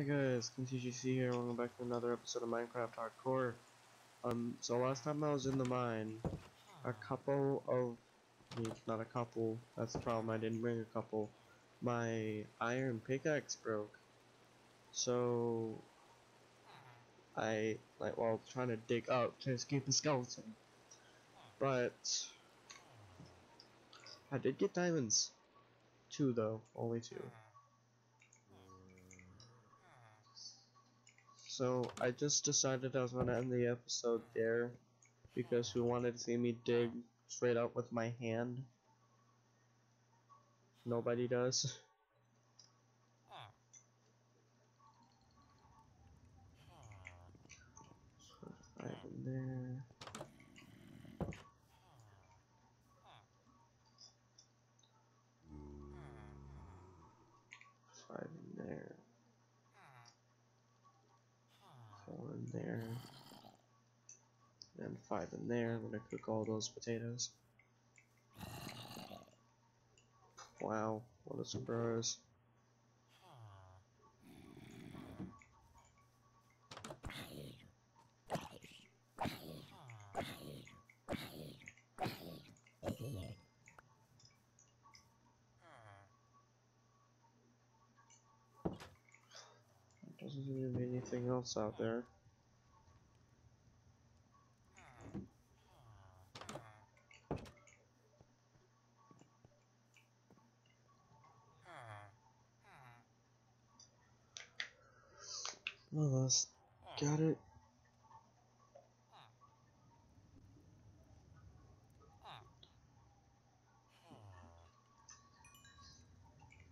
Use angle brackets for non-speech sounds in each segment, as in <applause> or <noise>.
Hey guys, TGC here, welcome back to another episode of Minecraft Hardcore. Um, so last time I was in the mine, a couple of, not a couple, that's the problem, I didn't bring a couple. My iron pickaxe broke. So, I, like, while trying to dig up to escape the skeleton. But, I did get diamonds. Two though, only two. So I just decided I was gonna end the episode there because who wanted to see me dig straight up with my hand? Nobody does. Ah. Five in there. Four in there. And five in there. When I'm gonna cook all those potatoes. Wow, what a surprise. Doesn't be anything else out there. Well, that's got it.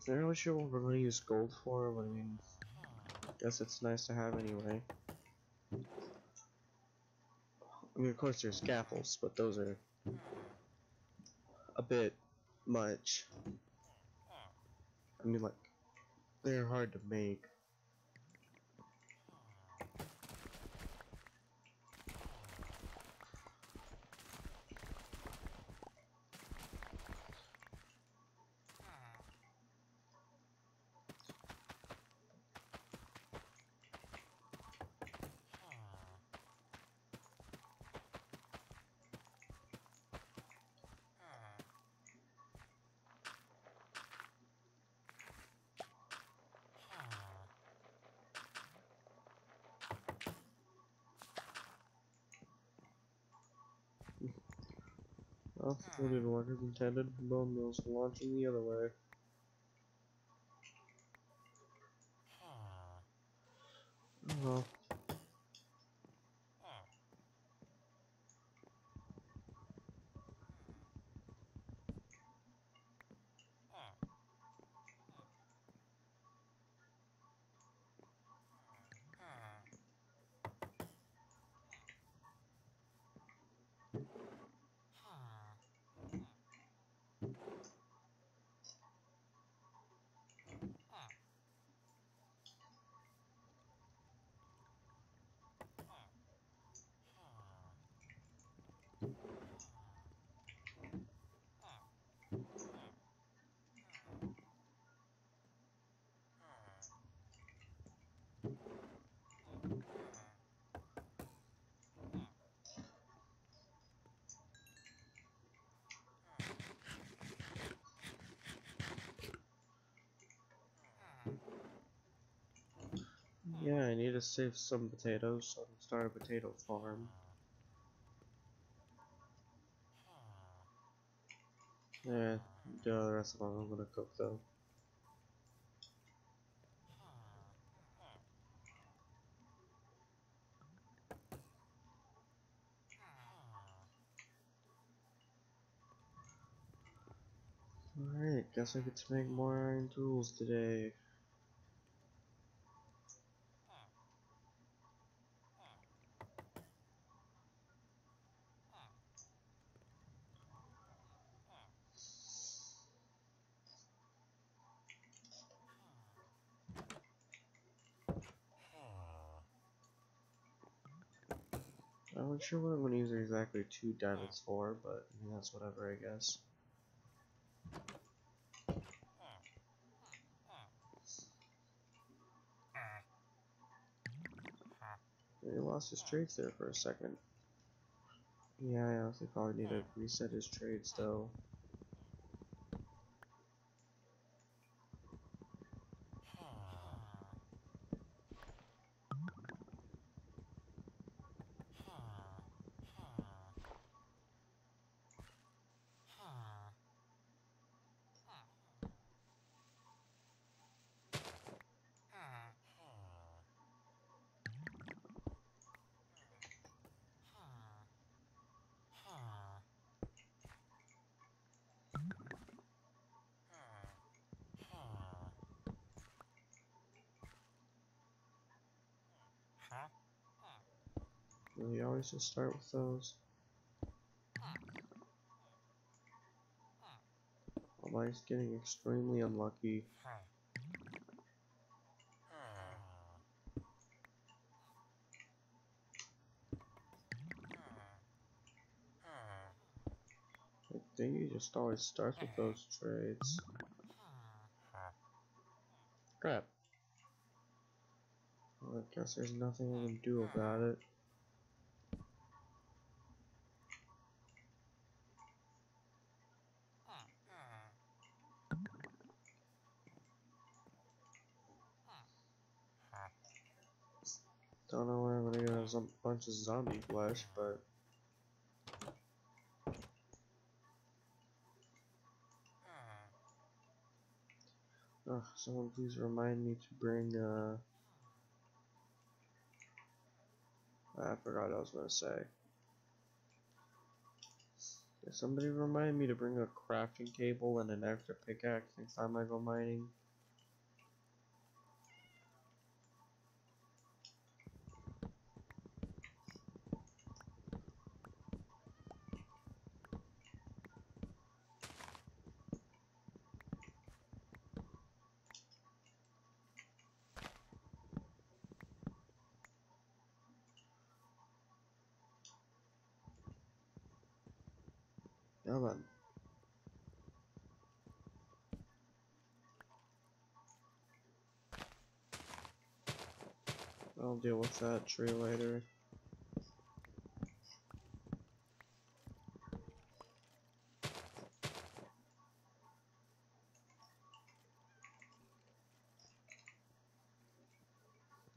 Not really sure what we're to use gold for, but I mean, guess it's nice to have anyway. I mean, of course there's scaffolds, but those are a bit much. I mean, like, they're hard to make. Didn't work as intended. Bone mills launching the other way. Oh well. Yeah, I need to save some potatoes, so I can start a potato farm. Yeah, the rest of them I'm gonna cook though. Alright, guess I get to make more iron tools today. I'm not sure what I'm going to use exactly two diamonds hmm. for, but I mean, that's whatever, I guess. He lost his trades there for a second. Yeah, I honestly probably need to reset his trades, though. We always just start with those. Am Mine's getting extremely unlucky. I think you just always start with those trades. Crap. Well, I guess there's nothing I can do about it. Don't know where I'm gonna get a bunch of zombie flesh, but Ugh, someone please remind me to bring, uh... I forgot what I was gonna say. Somebody remind me to bring a crafting table and an extra pickaxe next time I go mining? Come on. I'll deal with that tree later.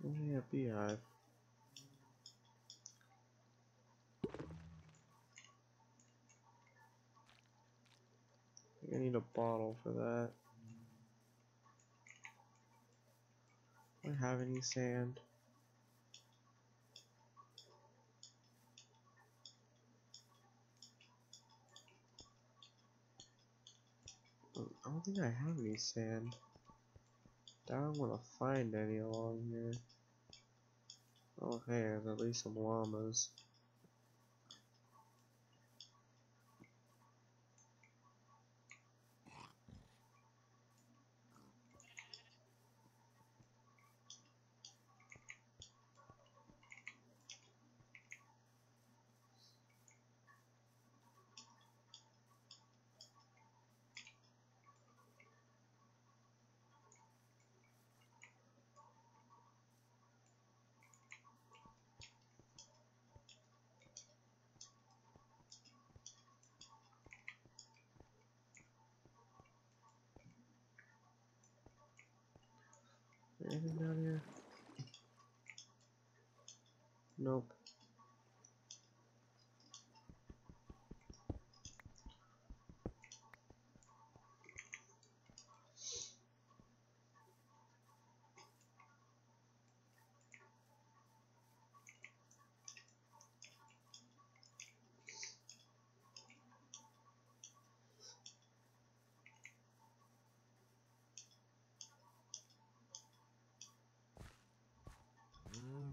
Yeah, beehive. I need a bottle for that. I have any sand? I don't think I have any sand. I don't want to find any along here. Oh hey, at least some llamas. Anything down here? Nope.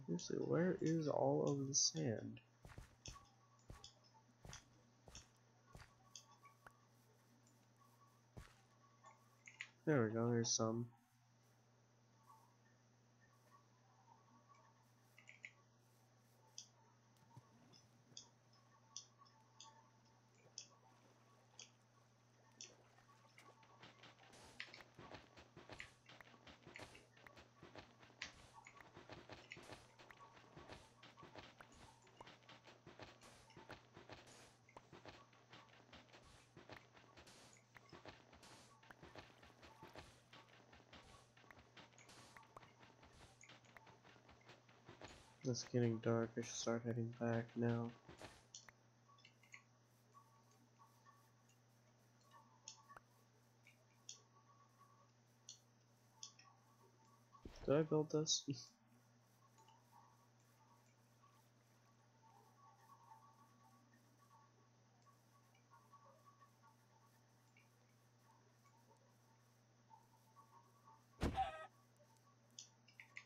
Seriously, where is all of the sand? There we go, there's some. It's getting dark. I should start heading back now. Did I build this? <laughs>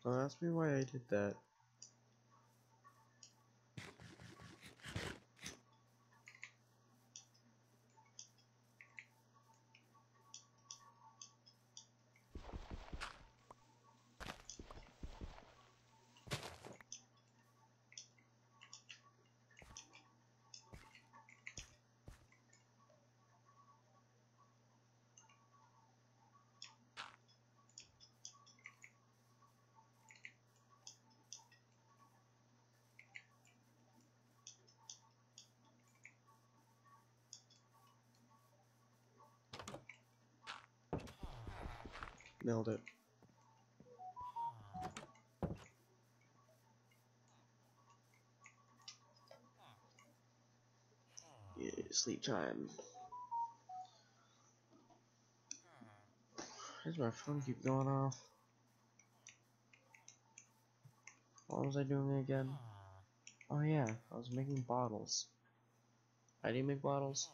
Don't ask me why I did that. Nailed it. Yeah, sleep time. Why does my phone keep going off? What was I doing again? Oh yeah, I was making bottles. I didn't make bottles.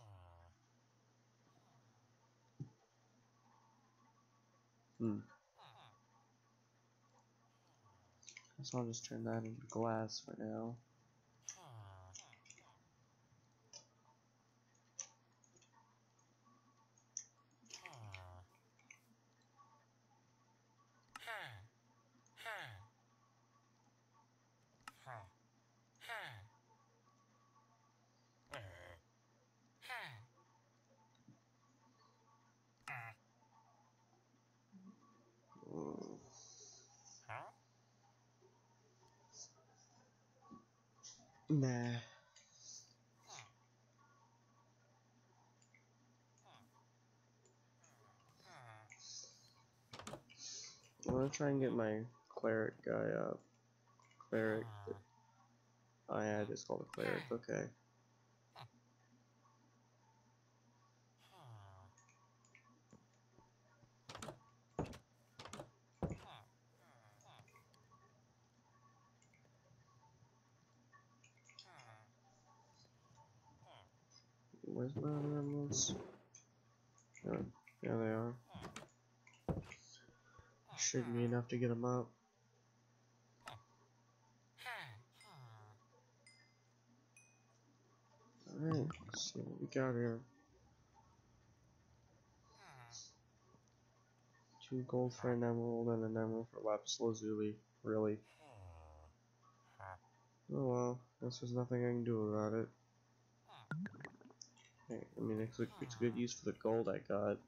Hmm. Guess I'll just turn that into glass for now. Nah. I'm gonna try and get my cleric guy up. Cleric. Yeah, it is called a cleric, okay. Where's? Yeah, yeah, they are. Should be enough to get them up. Alright, let's see what we got here. Two gold for an emerald and an emerald for lapis lazuli. Really? Oh well, guess there's nothing I can do about it. I mean, it's, a- it's good use for the gold I got.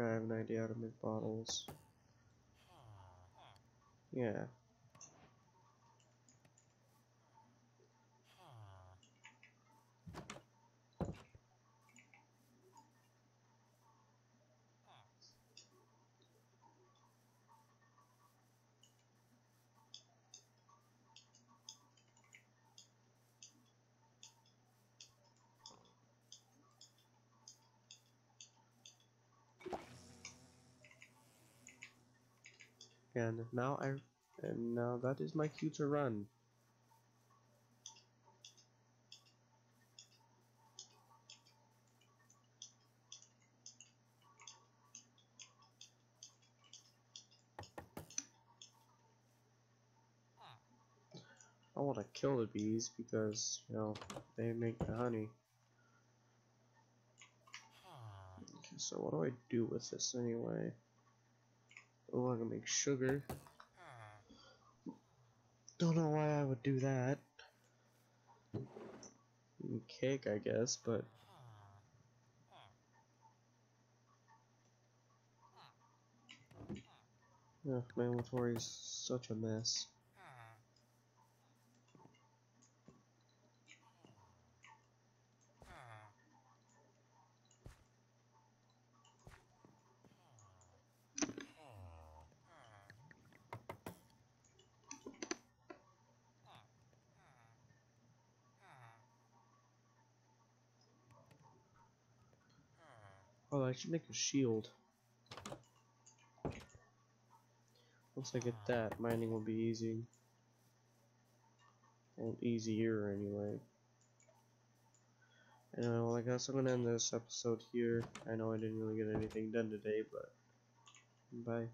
I have an idea how to make bottles. Yeah. And now I and now that is my cue to run. I want to kill the bees because, you know, they make the honey. Okay, so what do I do with this anyway? Oh, I can make sugar. Don't know why I would do that. Cake, I guess, but Ugh, my inventory is such a mess. Oh, I should make a shield. Once I get that, mining will be easy. Well, easier anyway. Anyway, uh, well, I guess I'm gonna end this episode here. I know I didn't really get anything done today, but bye.